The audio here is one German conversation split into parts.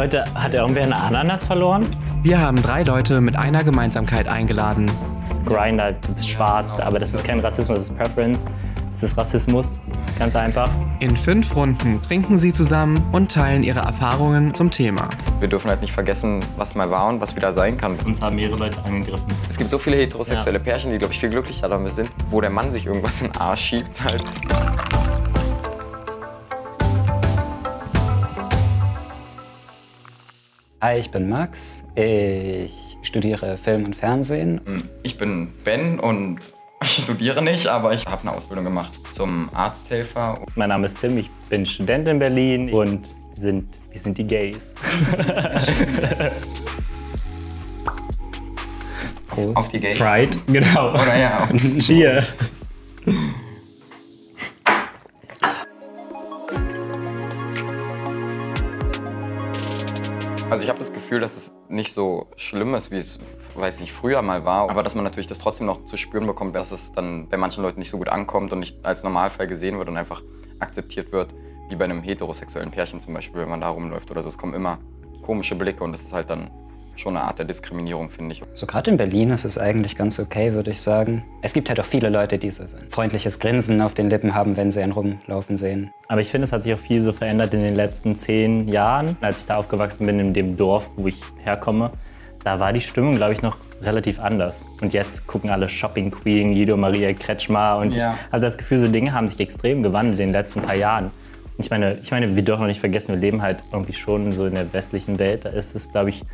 Leute, hat irgendwer eine Ananas verloren? Wir haben drei Leute mit einer Gemeinsamkeit eingeladen. Grinder, du bist schwarz, aber das ist kein Rassismus, das ist Preference. Das ist Rassismus, ganz einfach. In fünf Runden trinken sie zusammen und teilen ihre Erfahrungen zum Thema. Wir dürfen halt nicht vergessen, was mal war und was wieder sein kann. Uns haben mehrere Leute angegriffen. Es gibt so viele heterosexuelle ja. Pärchen, die, glaube ich, viel glücklicher damit sind, wo der Mann sich irgendwas in den Arsch schiebt halt. Hi, ich bin Max. Ich studiere Film und Fernsehen. Ich bin Ben und ich studiere nicht, aber ich habe eine Ausbildung gemacht zum Arzthelfer. Mein Name ist Tim, ich bin Student in Berlin und wir sind, wir sind die Gays. Prost. Auf die Gays. Pride, genau. Oder ja. Cheers. Also ich habe das Gefühl, dass es nicht so schlimm ist, wie es, weiß nicht, früher mal war. Aber dass man natürlich das trotzdem noch zu spüren bekommt, dass es dann bei manchen Leuten nicht so gut ankommt und nicht als Normalfall gesehen wird und einfach akzeptiert wird, wie bei einem heterosexuellen Pärchen zum Beispiel, wenn man da rumläuft oder so. Es kommen immer komische Blicke und das ist halt dann schon eine Art der Diskriminierung, finde ich. So gerade in Berlin ist es eigentlich ganz okay, würde ich sagen. Es gibt halt auch viele Leute, die so ein freundliches Grinsen auf den Lippen haben, wenn sie einen rumlaufen sehen. Aber ich finde, es hat sich auch viel so verändert in den letzten zehn Jahren. Als ich da aufgewachsen bin, in dem Dorf, wo ich herkomme, da war die Stimmung, glaube ich, noch relativ anders. Und jetzt gucken alle Shopping Queen, Guido Maria Kretschmer. Und ja. ich habe das Gefühl, so Dinge haben sich extrem gewandelt in den letzten paar Jahren. Ich meine, ich meine, wir dürfen auch nicht vergessen, wir leben halt irgendwie schon so in der westlichen Welt. Da ist es, glaube ich,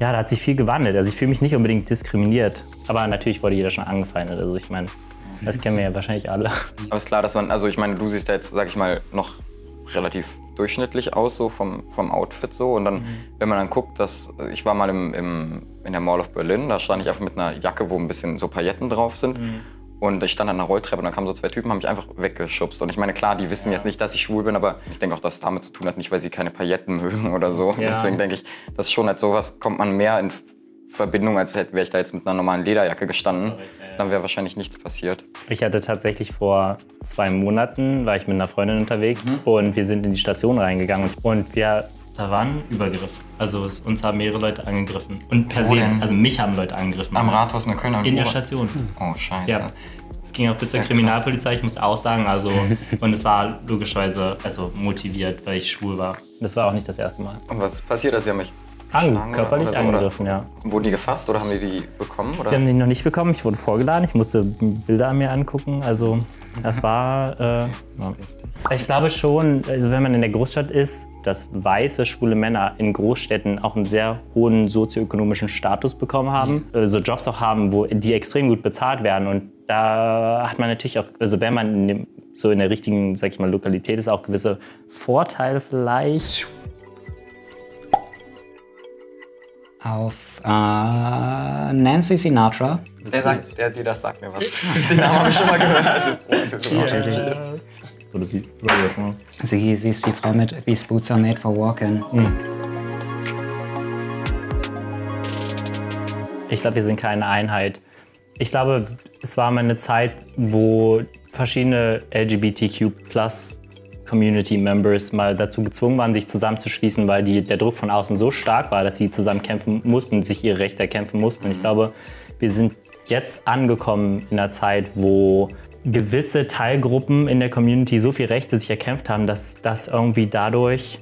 ja, da hat sich viel gewandelt. Also ich fühle mich nicht unbedingt diskriminiert. Aber natürlich wurde jeder schon angefeindet. Also ich meine, das kennen wir ja wahrscheinlich alle. Aber ist klar, dass man, also ich meine, du siehst ja jetzt, sag ich mal, noch relativ durchschnittlich aus, so vom, vom Outfit so. Und dann, mhm. wenn man dann guckt, dass ich war mal im, im, in der Mall of Berlin, da stand ich einfach mit einer Jacke, wo ein bisschen so Pailletten drauf sind. Mhm. Und ich stand an einer Rolltreppe und dann kamen so zwei Typen, haben mich einfach weggeschubst. Und ich meine, klar, die wissen ja. jetzt nicht, dass ich schwul bin, aber ich denke auch, dass es damit zu tun hat, nicht weil sie keine Pailletten mögen oder so. Ja. Deswegen denke ich, das ist schon halt sowas, kommt man mehr in Verbindung, als wäre ich da jetzt mit einer normalen Lederjacke gestanden. Dann wäre wahrscheinlich nichts passiert. Ich hatte tatsächlich vor zwei Monaten, war ich mit einer Freundin unterwegs mhm. und wir sind in die Station reingegangen und wir da war ein Übergriff. Also es, uns haben mehrere Leute angegriffen. Und per se, also mich haben Leute angegriffen. Am Rathaus in Köln? In der Station. Oh, scheiße. Ja. Es ging auch bis zur Kriminalpolizei, ich muss auch sagen. Also, und es war logischerweise also motiviert, weil ich schwul war. Das war auch nicht das erste Mal. Und was passiert ist? Sie haben mich An, körperlich oder so, angegriffen, oder? ja. Wurden die gefasst oder haben die die bekommen? Oder? Sie haben die noch nicht bekommen. Ich wurde vorgeladen. Ich musste Bilder an mir angucken. Also das war... Äh, ja. Ich glaube schon, also wenn man in der Großstadt ist, dass weiße, schwule Männer in Großstädten auch einen sehr hohen sozioökonomischen Status bekommen haben. Mhm. So Jobs auch haben, wo die extrem gut bezahlt werden. Und da hat man natürlich auch, also wenn man in dem, so in der richtigen, sag ich mal, Lokalität ist, auch gewisse Vorteile vielleicht. Auf äh, Nancy Sinatra. Der, sagt, der, die das sagt mir was. Den Namen habe ich schon mal gehört. yes. Oder sie, sie, sie ist die Frau mit These Boots are made for walking. Mhm. Ich glaube, wir sind keine Einheit. Ich glaube, es war mal eine Zeit, wo verschiedene LGBTQ Community Members mal dazu gezwungen waren, sich zusammenzuschließen, weil die, der Druck von außen so stark war, dass sie zusammen kämpfen mussten, sich ihre Rechte erkämpfen mussten. Und ich glaube, wir sind jetzt angekommen in einer Zeit, wo gewisse Teilgruppen in der Community so viel Rechte sich erkämpft haben, dass, dass irgendwie dadurch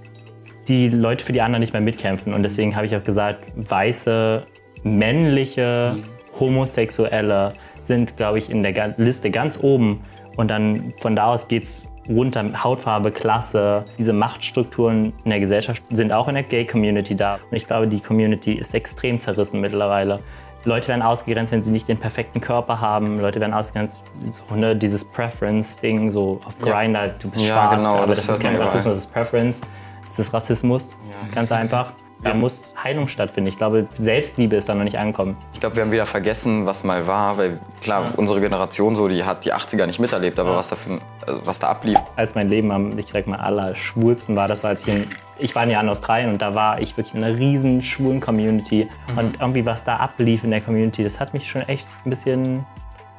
die Leute für die anderen nicht mehr mitkämpfen. Und deswegen habe ich auch gesagt, weiße, männliche, homosexuelle sind, glaube ich, in der Liste ganz oben. Und dann von da aus geht es runter, Hautfarbe, Klasse. Diese Machtstrukturen in der Gesellschaft sind auch in der Gay-Community da. Und ich glaube, die Community ist extrem zerrissen mittlerweile. Leute werden ausgegrenzt, wenn sie nicht den perfekten Körper haben. Leute werden ausgegrenzt, so, ne, dieses Preference-Ding, so auf Grindr, ja. du bist ja, schwarz, genau, aber das, das ist kein Rassismus, das ist Preference, das ist Rassismus, ja. ganz einfach. Da muss Heilung stattfinden. Ich glaube, Selbstliebe ist da noch nicht angekommen. Ich glaube, wir haben wieder vergessen, was mal war, weil klar, ja. unsere Generation so, die hat die 80er nicht miterlebt, aber ja. was, da für, also was da ablief. Als mein Leben am, ich sag mal, allerschwulsten war, das war, als ich in ich war ja in Australien und da war ich wirklich in einer riesen schwulen Community. Mhm. Und irgendwie, was da ablief in der Community, das hat mich schon echt ein bisschen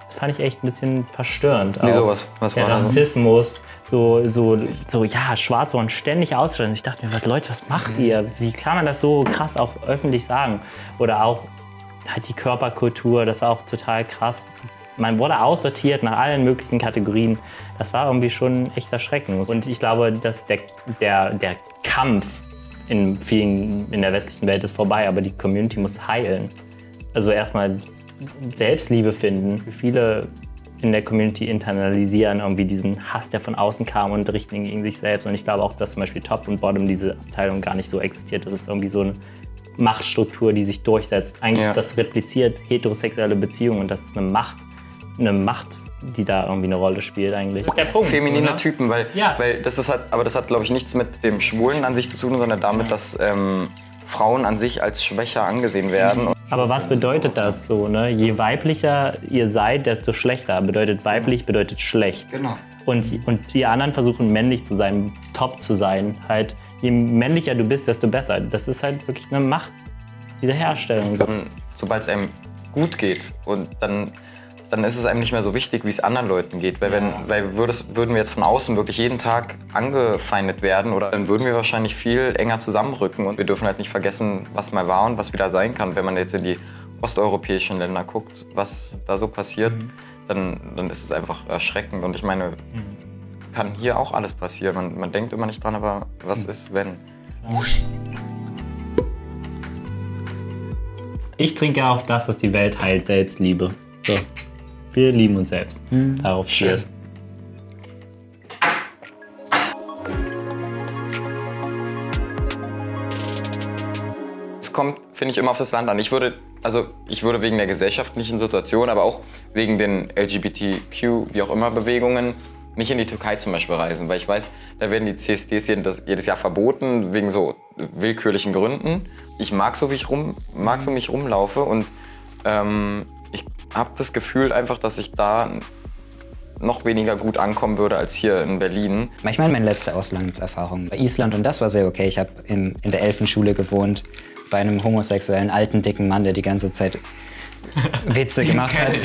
fand ich echt ein bisschen verstörend. Wieso, was- was war? Rassismus, so, so, so, ja, schwarz wurden ständig ausgeschlossen. Ich dachte mir, was, Leute, was macht Mhm. ihr? Wie kann man das so krass auch öffentlich sagen? Oder auch halt die Körperkultur, das war auch total krass. Man wurde aussortiert nach allen möglichen Kategorien. Das war irgendwie schon echt erschreckend. Und ich glaube, dass der, der, der Kampf in vielen in der westlichen Welt ist vorbei, aber die Community muss heilen. Also erstmal Selbstliebe finden. Viele in der Community internalisieren irgendwie diesen Hass, der von außen kam und richten ihn gegen sich selbst. Und ich glaube auch, dass zum Beispiel Top und Bottom diese Abteilung gar nicht so existiert. Das ist irgendwie so eine Machtstruktur, die sich durchsetzt. Eigentlich Ja. das repliziert heterosexuelle Beziehungen und das ist eine Macht, eine Macht, die da irgendwie eine Rolle spielt eigentlich. Der Punkt. feminine oder? Typen, weil, Ja. weil das ist halt, aber das hat glaube ich nichts mit dem Schwulen an sich zu tun, sondern damit, dass ähm, Frauen an sich als schwächer angesehen werden. Aber was bedeutet das so? Ne? Je weiblicher ihr seid, desto schlechter. Bedeutet weiblich, bedeutet schlecht. Genau. Und, und die anderen versuchen männlich zu sein, top zu sein. Halt, je männlicher du bist, desto besser. Das ist halt wirklich eine Macht, diese Herstellung. Sobald es einem gut geht und dann, dann ist es einem nicht mehr so wichtig, wie es anderen Leuten geht. Weil, wenn, weil würdes, würden wir jetzt von außen wirklich jeden Tag angefeindet werden, oder dann würden wir wahrscheinlich viel enger zusammenrücken. Und wir dürfen halt nicht vergessen, was mal war und was wieder sein kann. Wenn man jetzt in die osteuropäischen Länder guckt, was da so passiert, dann, dann ist es einfach erschreckend. Und ich meine, kann hier auch alles passieren. Man, man denkt immer nicht dran, aber was ist, wenn? Ich trinke auf das, was die Welt heilt, Selbstliebe. So. Wir lieben uns selbst. Darauf Cheers. Es kommt, finde ich, immer auf das Land an. Ich würde, also ich würde wegen der gesellschaftlichen Situation, aber auch wegen den LGBTQ, wie auch immer, Bewegungen nicht in die Türkei zum Beispiel reisen, weil ich weiß, da werden die CSDs jedes, jedes Jahr verboten wegen so willkürlichen Gründen. Ich mag so, wie ich rum, mag so, wie ich rumlaufe und ähm, habe das Gefühl einfach, dass ich da noch weniger gut ankommen würde als hier in Berlin. Ich meine, meine letzte Auslandserfahrung bei Island und das war sehr okay. Ich habe in, in der Elfenschule gewohnt bei einem homosexuellen alten dicken Mann, der die ganze Zeit Witze gemacht hat,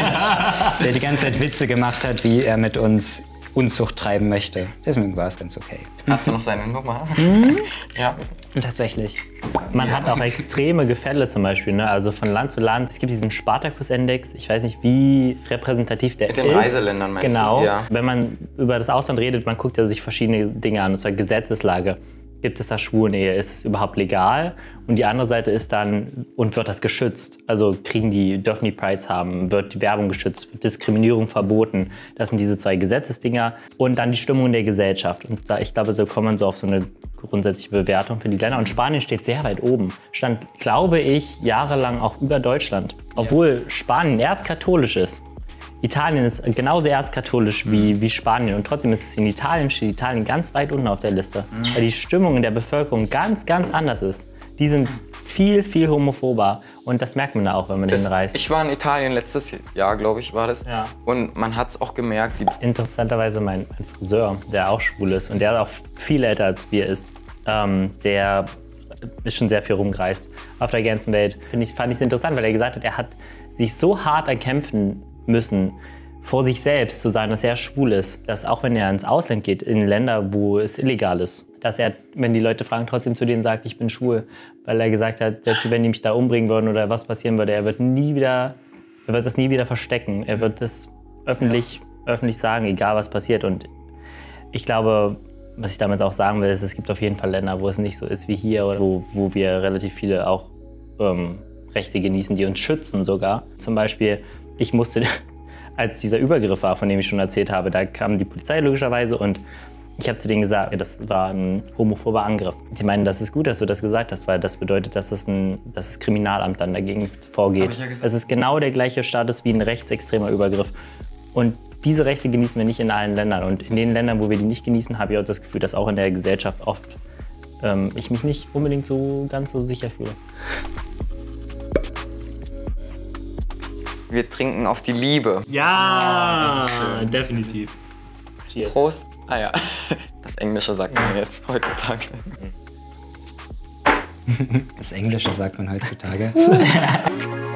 der die ganze Zeit Witze gemacht hat, wie er mit uns Unzucht treiben möchte. Deswegen war es ganz okay. Hast du noch seine Nummer? ja. Und tatsächlich. Man hat auch extreme Gefälle zum Beispiel, ne? also von Land zu Land. Es gibt diesen Spartacus-Index, ich weiß nicht, wie repräsentativ der Mit ist. den Reiseländern meinst du? genau. Ja. Wenn man über das Ausland redet, man guckt ja sich verschiedene Dinge an, und zwar Gesetzeslage. Gibt es da Schwulenehe? Ist es überhaupt legal? Und die andere Seite ist dann, und wird das geschützt? Also kriegen die, dürfen die Prides haben? Wird die Werbung geschützt? Wird Diskriminierung verboten? Das sind diese zwei Gesetzesdinger. Und dann die Stimmung in der Gesellschaft. Und da, ich glaube, so kommt man so auf so eine grundsätzliche Bewertung für die Länder. Und Spanien steht sehr weit oben. Stand, glaube ich, jahrelang auch über Deutschland. Obwohl Spanien erst katholisch ist. Italien ist genauso erzkatholisch wie, wie Spanien und trotzdem ist es in Italien, steht Italien ganz weit unten auf der Liste, weil die Stimmung in der Bevölkerung ganz, ganz anders ist. Die sind viel, viel homophober und das merkt man da auch, wenn man Das, hinreist. ich war in Italien letztes Jahr, glaube ich, war das. Ja. Und man hat es auch gemerkt, Interessanterweise mein, mein Friseur, der auch schwul ist und der auch viel älter als wir ist, ähm, der ist schon sehr viel rumgereist auf der ganzen Welt. Ich, fand ich es interessant, weil er gesagt hat, er hat sich so hart erkämpfen müssen, vor sich selbst zu sagen, dass er schwul ist, dass auch wenn er ins Ausland geht, in Länder, wo es illegal ist, dass er, wenn die Leute fragen, trotzdem zu denen sagt, ich bin schwul, weil er gesagt hat, selbst wenn die mich da umbringen würden oder was passieren würde, er wird nie wieder, er wird das nie wieder verstecken. Er wird das öffentlich, öffentlich sagen, egal was passiert. Und ich glaube, was ich damit auch sagen will, ist, es gibt auf jeden Fall Länder, wo es nicht so ist wie hier, oder wo, wo wir relativ viele auch ähm, Rechte genießen, die uns schützen sogar. Zum Beispiel, ich musste, als dieser Übergriff war, von dem ich schon erzählt habe, da kam die Polizei logischerweise und ich habe zu denen gesagt, ja, das war ein homophober Angriff. Die meinen, das ist gut, dass du das gesagt hast, weil das bedeutet, dass, es ein, dass das Kriminalamt dann dagegen vorgeht. ja es ist genau der gleiche Status wie ein rechtsextremer Übergriff. Und diese Rechte genießen wir nicht in allen Ländern. Und in den Ländern, wo wir die nicht genießen, habe ich auch das Gefühl, dass auch in der Gesellschaft oft ähm, ich mich nicht unbedingt so ganz so sicher fühle. Wir trinken auf die Liebe. Ja, definitiv. Cheers. Prost. Ah ja, das Englische sagt man jetzt heutzutage. Das Englische sagt man heutzutage.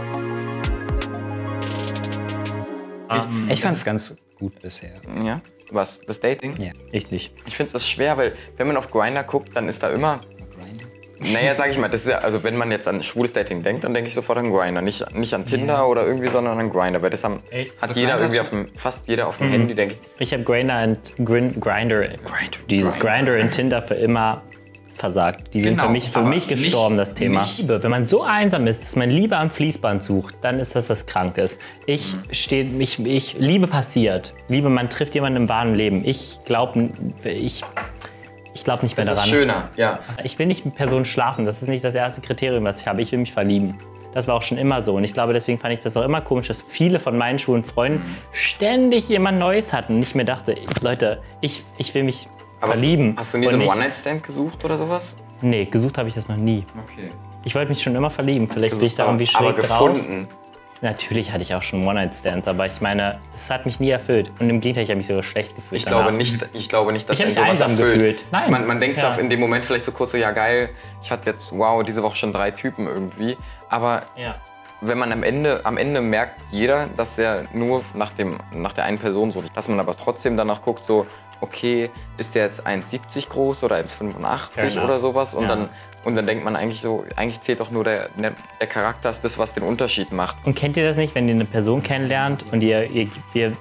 Ich fand es ganz gut bisher. Ja? Was? Das Dating? Ja. Ich nicht. Ich finde es schwer, weil wenn man auf Grinder guckt, dann ist da immer. Naja, sag ich mal, das ist ja, also wenn man jetzt an schwules Dating denkt, dann denke ich sofort an Grinder. Nicht, nicht an Tinder oder irgendwie, sondern an Grinder. Weil das haben, Echt? hat jeder irgendwie auf dem, fast jeder auf dem Handy, denke ich. Ich habe Grinder und Grin, Grinder, dieses Grinder und Tinder für immer versagt. Die sind Genau, für mich, für mich gestorben, nicht- das Thema. nicht- Liebe. Wenn man so einsam ist, dass man Liebe am Fließband sucht, dann ist das was Krankes. Ich Mhm. stehe, ich, ich, Liebe passiert. Liebe, man trifft jemanden im wahren Leben. Ich glaube, ich, ich glaube nicht mehr Das daran. ist schöner, ja. Ich will nicht mit Personen schlafen. Das ist nicht das erste Kriterium, was ich habe. Ich will mich verlieben. Das war auch schon immer so. Und ich glaube, deswegen fand ich das auch immer komisch, dass viele von meinen schwulen Freunden Mhm. ständig jemand Neues hatten. Und ich mir dachte, Leute, ich, ich will mich Aber verlieben. Hast du nie so einen One-Night-Stand gesucht oder sowas? Nee, gesucht habe ich das noch nie. Okay. Ich wollte mich schon immer verlieben. Vielleicht bin ich da irgendwie aber schräg drauf. Natürlich hatte ich auch schon One-Night-Stands, aber ich meine, das hat mich nie erfüllt. Und im Gegenteil, ich habe mich sogar schlecht gefühlt. Ich glaube, nicht, ich glaube nicht, dass Ich sowas einsam erfüllt. gefühlt. Nein. Man, man denkt Ja. so in dem Moment vielleicht so kurz so, ja geil, ich hatte jetzt, wow, diese Woche schon drei Typen irgendwie. Aber Ja. wenn man am Ende, am Ende merkt jeder, dass er nur nach, dem, nach der einen Person sucht. Dass man aber trotzdem danach guckt, so, okay, ist der jetzt 1,70 groß oder 1,85 Fair enough. oder sowas? Und, Ja. dann, und dann denkt man eigentlich so, eigentlich zählt doch nur der, der, Charakter, ist das, was den Unterschied macht. Und kennt ihr das nicht, wenn ihr eine Person kennenlernt und ihr, ihr, ihr,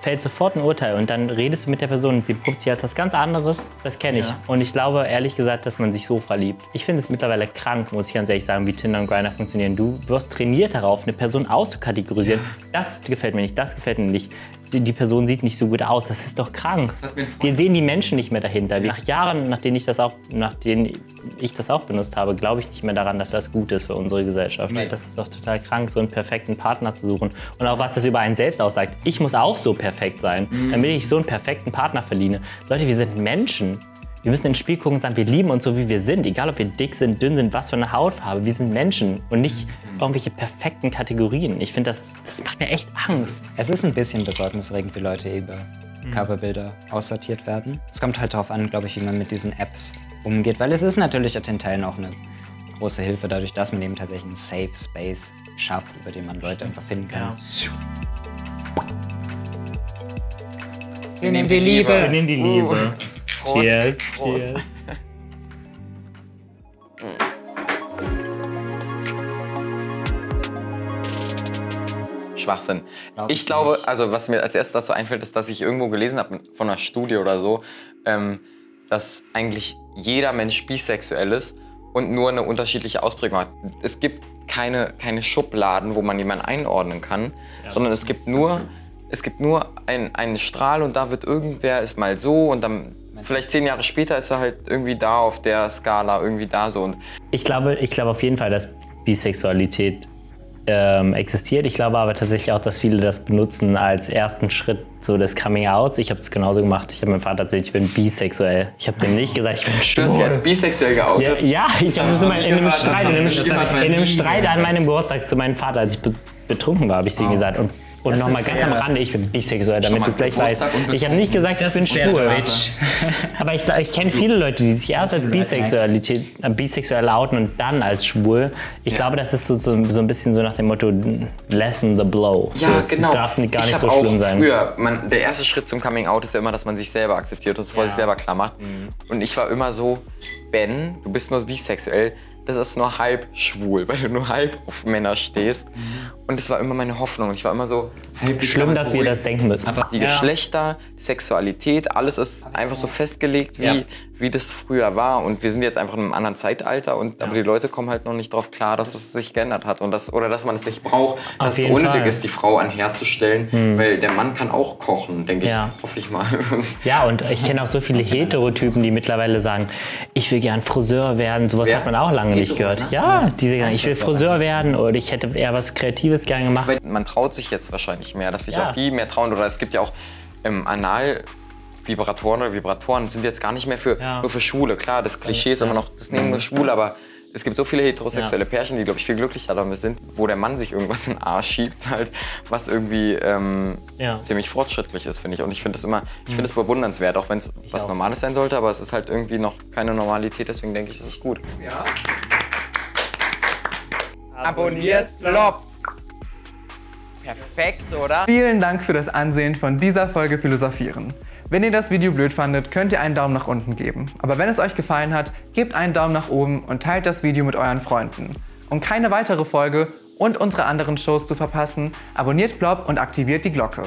fällt sofort ein Urteil und dann redest du mit der Person und sie guckt sich als was ganz anderes? Das kenne ich. Und ich glaube ehrlich gesagt, dass man sich so verliebt. Ich finde es mittlerweile krank, muss ich ganz ehrlich sagen, wie Tinder und Grindr funktionieren. Du wirst trainiert darauf, eine Person auszukategorisieren. Das gefällt mir nicht, das gefällt mir nicht. Die, die Person sieht nicht so gut aus. Das ist doch krank. Wir sehen die Menschen nicht mehr dahinter. Nach Jahren, nachdem ich das auch, nachdem ich das auch benutzt habe, glaube ich nicht mehr daran, dass das gut ist für unsere Gesellschaft. Das ist doch total krank, so einen perfekten Partner zu suchen. Und auch was das über einen selbst aussagt. Ich muss auch so perfekt sein, damit ich so einen perfekten Partner verdiene. Leute, wir sind Menschen. Wir müssen ins Spiel gucken und sagen, wir lieben uns so, wie wir sind. Egal, ob wir dick sind, dünn sind, was für eine Hautfarbe. Wir sind Menschen und nicht irgendwelche perfekten Kategorien. Ich finde, das, das macht mir echt Angst. Es ist ein bisschen besorgniserregend, wie Leute über Körperbilder aussortiert werden. Es kommt halt darauf an, glaube ich, wie man mit diesen Apps umgeht, weil es ist natürlich in Teilen auch eine große Hilfe, dadurch, dass man eben tatsächlich einen Safe Space schafft, über den man Leute einfach finden kann. Wir nehmen die Wir Liebe. nehmen die Liebe. Prost. Cheers. Prost. Cheers. Schwachsinn. Glaub ich ich glaube, nicht. also was mir als erstes dazu einfällt, ist, dass ich irgendwo gelesen habe von einer Studie oder so, ähm, dass eigentlich jeder Mensch bisexuell ist und nur eine unterschiedliche Ausprägung hat. Es gibt keine, keine Schubladen, wo man jemanden einordnen kann, sondern es gibt nur, es gibt nur ein, einen Strahl und da wird irgendwer ist mal so und dann vielleicht zehn Jahre später ist er halt irgendwie da auf der Skala, irgendwie da so und Ich glaube, ich glaube auf jeden Fall, dass Bisexualität ähm, existiert. Ich glaube aber tatsächlich auch, dass viele das benutzen als ersten Schritt so des Coming Outs. Ich habe es genauso gemacht. Ich habe meinem Vater erzählt, ich bin bisexuell. Ich habe dem nicht gesagt, ich bin du hast schwul. jetzt bisexuell geoutet. Ja, ja, ich habe das immer in einem Streit, in einem, Streit an meinem Geburtstag zu meinem Vater, als ich be betrunken war, habe ich es ihm gesagt. Und, und nochmal ganz am Rande, ich bin bisexuell, damit du es gleich weißt. Ich habe nicht gesagt, ich bin schwul. Aber ich, ich kenne viele Leute, die sich erst als Bisexualität, äh, bisexuell outen und dann als schwul. Ich glaube, das ist so, so, so ein bisschen so nach dem Motto, lessen the blow. Ja, so, es genau. darf nicht- gar ich nicht so auch schlimm sein. Früher, man, der erste Schritt zum Coming Out ist ja immer, dass man sich selber akzeptiert und es vor sich selber klar macht. Mhm. Und ich war immer so, Ben, du bist nur bisexuell, das ist nur halb schwul, weil du nur halb auf Männer stehst. Und das war immer meine Hoffnung. Ich war immer so, hey, Schlimm, dass wir beruhigen? das denken müssen. Die Geschlechter, die Sexualität, alles ist einfach so festgelegt, wie, Ja. wie das früher war. Und wir sind jetzt einfach in einem anderen Zeitalter. Und, Aber die Leute kommen halt noch nicht drauf klar, dass es sich geändert hat. Und das, oder dass man es nicht braucht, Auf dass es unnötig Fall. Hm. ist, die Frau anherzustellen. Weil der Mann kann auch kochen, denke Ja. ich. Hoffe ich mal. Ja, und ich kenne auch so viele Heterotypen, die mittlerweile sagen, ich will gern Friseur werden. Sowas hat man auch lange nicht Hetero, gehört. ne? Ja, die sagen, ich will Friseur werden oder ich hätte eher was Kreatives gern gemacht. Weil man traut sich jetzt wahrscheinlich mehr, dass sich Ja. auch die mehr trauen. Oder es gibt ja auch ähm, Anal. Vibratoren oder Vibratoren sind jetzt gar nicht mehr für, Ja. nur für Schwule. Klar, das Klischee ist immer noch, das nehmen nur Schwule, aber es gibt so viele heterosexuelle Pärchen, die, glaube ich, viel glücklicher damit sind, wo der Mann sich irgendwas in den Arsch schiebt, halt, was irgendwie ähm, Ja. ziemlich fortschrittlich ist, finde ich. Und ich finde das immer, ich finde es bewundernswert, auch wenn es was auch. Normales sein sollte, aber es ist halt irgendwie noch keine Normalität, deswegen denke ich, es ist gut. Abonniert Flop! Perfekt, oder? Vielen Dank für das Ansehen von dieser Folge Philosophieren. Wenn ihr das Video blöd fandet, könnt ihr einen Daumen nach unten geben. Aber wenn es euch gefallen hat, gebt einen Daumen nach oben und teilt das Video mit euren Freunden. Um keine weitere Folge und unsere anderen Shows zu verpassen, abonniert Blob und aktiviert die Glocke.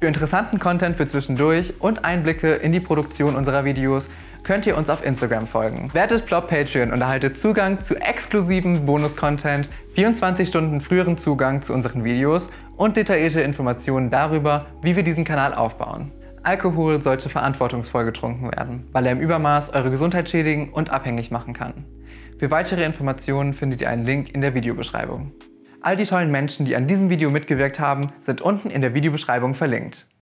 Für interessanten Content für zwischendurch und Einblicke in die Produktion unserer Videos könnt ihr uns auf Instagram folgen. Werdet Plop Patreon und erhaltet Zugang zu exklusiven Bonus-Content, 24 Stunden früheren Zugang zu unseren Videos und detaillierte Informationen darüber, wie wir diesen Kanal aufbauen. Alkohol sollte verantwortungsvoll getrunken werden, weil er im Übermaß eure Gesundheit schädigen und abhängig machen kann. Für weitere Informationen findet ihr einen Link in der Videobeschreibung. All die tollen Menschen, die an diesem Video mitgewirkt haben, sind unten in der Videobeschreibung verlinkt.